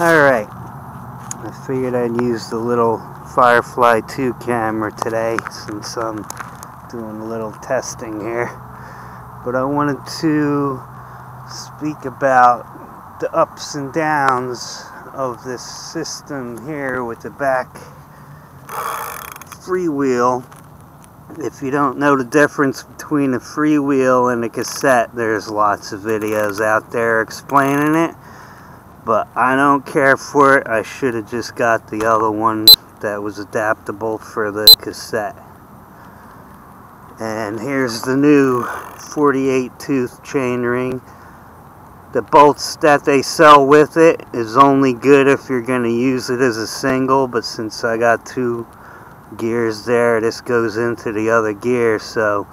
Alright, I figured I'd use the little Firefly 2 camera today since I'm doing a little testing here. But I wanted to speak about the ups and downs of this system here with the back freewheel. If you don't know the difference between a freewheel and a cassette, there's lots of videos out there explaining it but I don't care for it. I should have just got the other one that was adaptable for the cassette. And here's the new 48 tooth chainring. The bolts that they sell with it is only good if you're going to use it as a single, but since I got two gears there, this goes into the other gear, so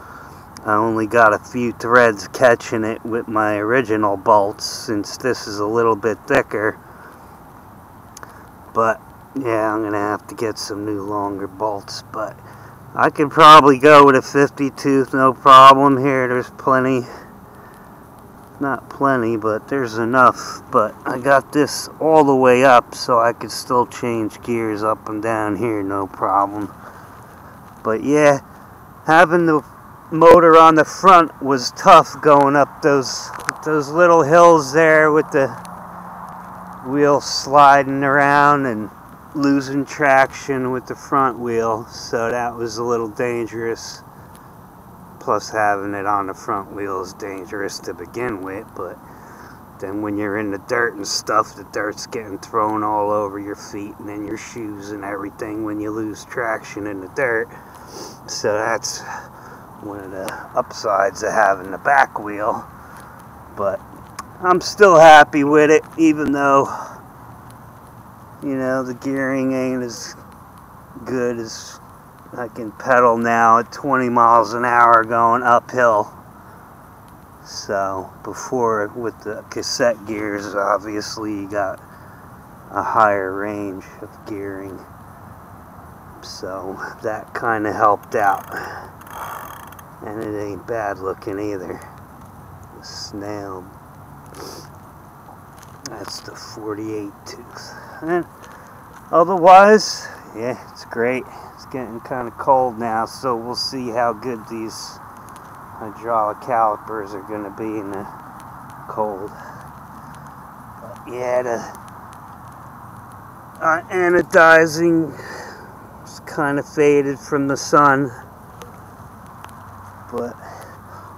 I only got a few threads catching it with my original bolts since this is a little bit thicker. But yeah, I'm going to have to get some new longer bolts. But I could probably go with a 50 tooth, no problem here. There's plenty. Not plenty, but there's enough. But I got this all the way up so I could still change gears up and down here, no problem. But yeah, having the motor on the front was tough going up those those little hills there with the wheel sliding around and losing traction with the front wheel. So that was a little dangerous. Plus having it on the front wheel is dangerous to begin with but then when you're in the dirt and stuff the dirt's getting thrown all over your feet and then your shoes and everything when you lose traction in the dirt. So that's one of the upsides of having the back wheel. But I'm still happy with it, even though, you know, the gearing ain't as good as I can pedal now at 20 miles an hour going uphill. So, before with the cassette gears, obviously you got a higher range of gearing. So, that kind of helped out. And it ain't bad looking either. The snail. That's the 48 tooth. And otherwise, yeah, it's great. It's getting kind of cold now, so we'll see how good these hydraulic calipers are going to be in the cold. But yeah, the uh, anodizing is kind of faded from the sun. But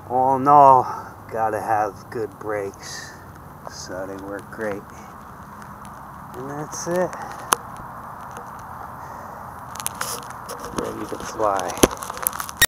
all in all, gotta have good brakes. So they work great. And that's it. Ready to fly.